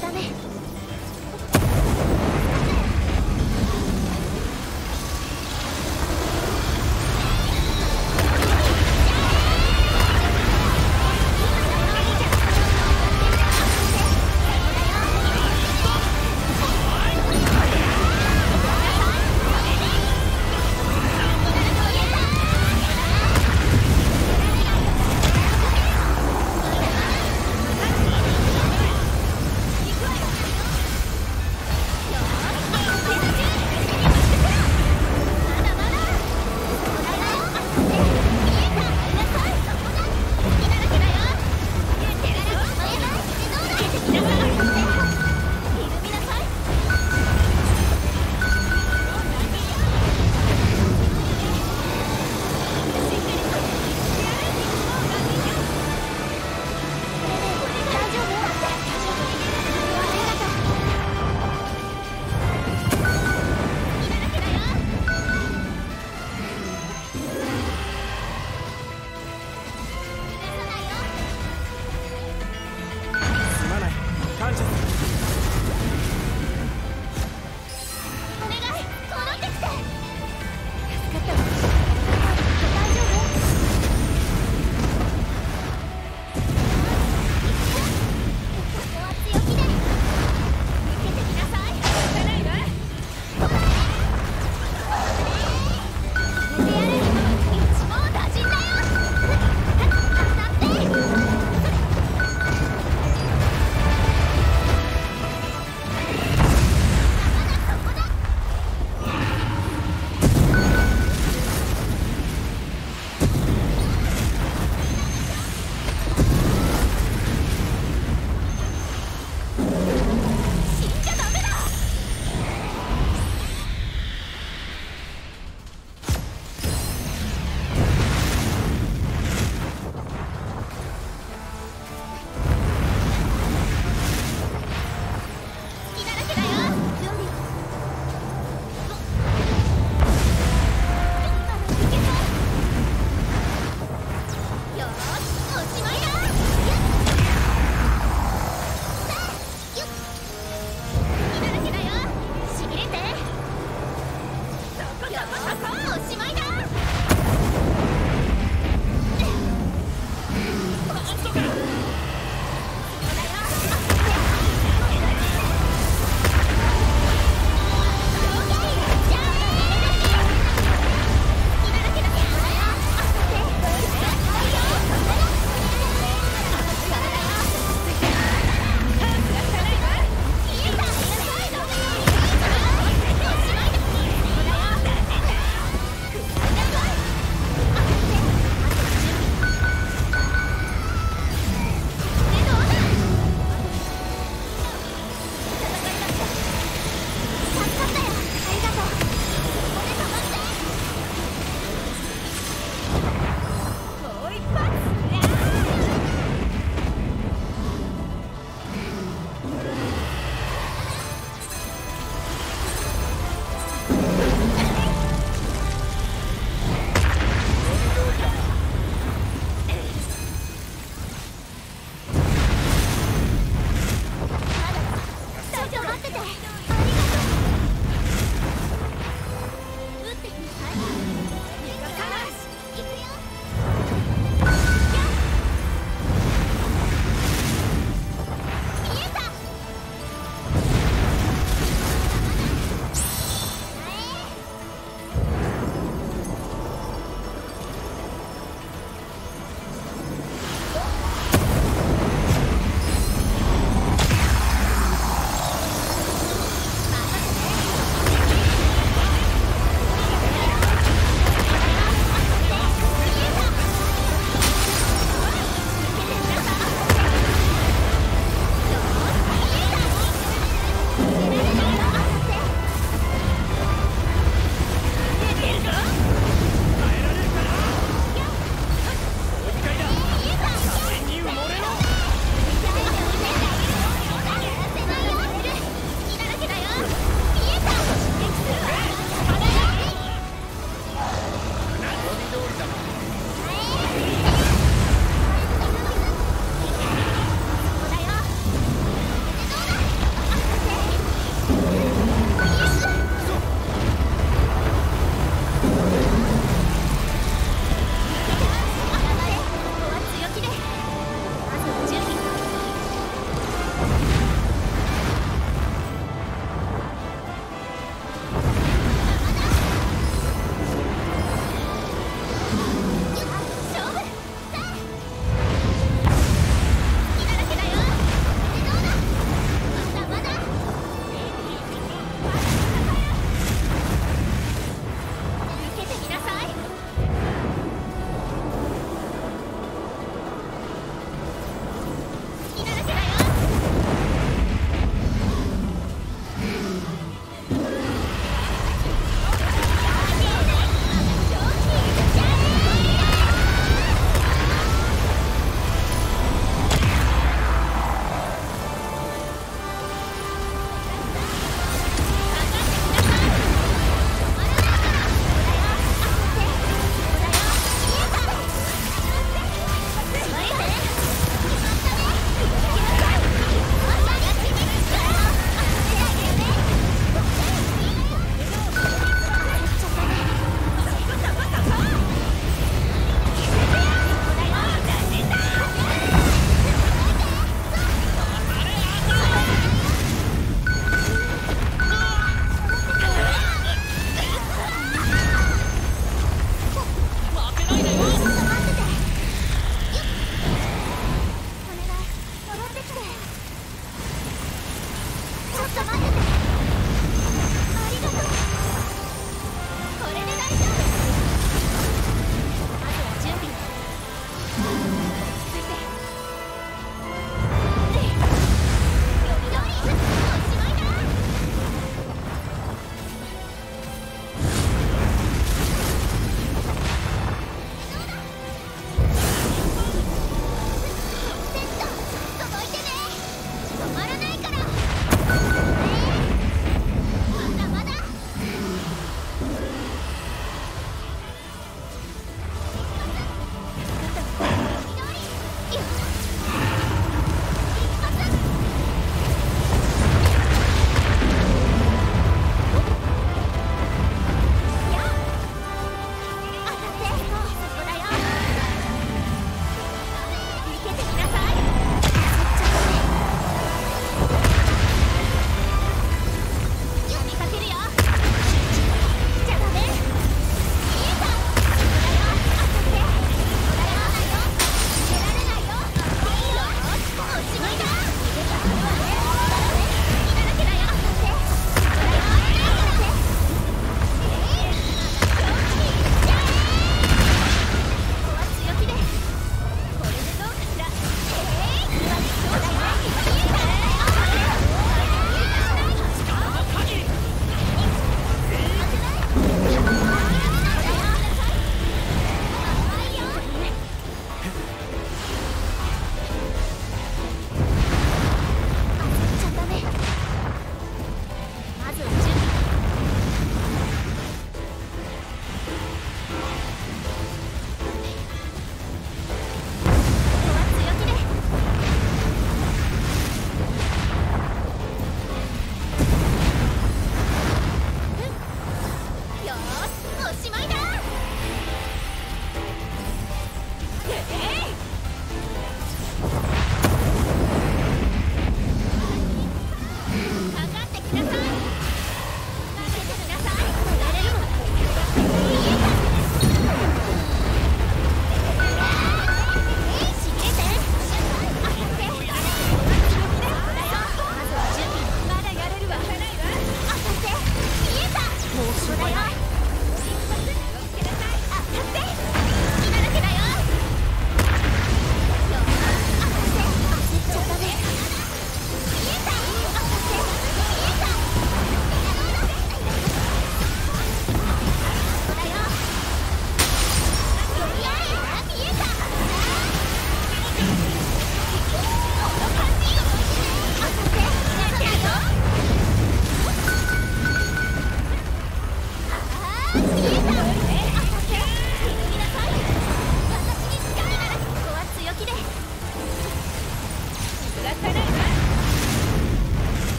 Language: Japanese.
たね。